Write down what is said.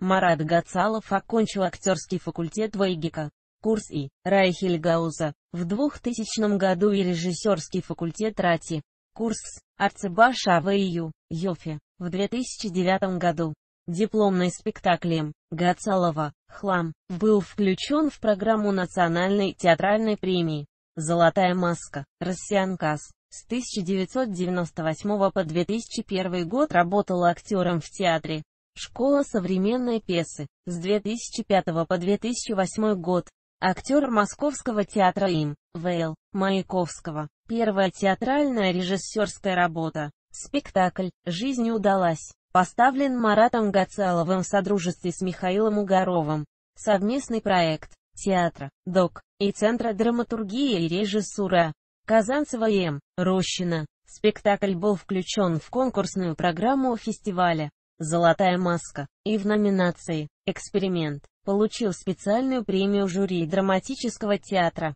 Марат Гацалов окончил актерский факультет Вейгика, курс И. Райхельгауза, в 2000 году и режиссерский факультет Рати, курс С. Арцебаша АВИЮ, Йофе, в 2009 году. Дипломный спектаклем Гацалова «Хлам» был включен в программу Национальной театральной премии «Золотая маска» Россианкас. С 1998 по 2001 год работал актером в театре. Школа современной пьесы. С 2005 по 2008 год. Актер Московского театра им. В.Л. Маяковского. Первая театральная режиссерская работа. Спектакль «Жизнь удалась» поставлен Маратом Гацаловым в содружестве с Михаилом Угаровым. Совместный проект театра, ДОК и Центра драматургии и режиссура. Казанцева М. Рощина. Спектакль был включен в конкурсную программу фестиваля «Золотая маска» и в номинации «Эксперимент» получил специальную премию жюри драматического театра.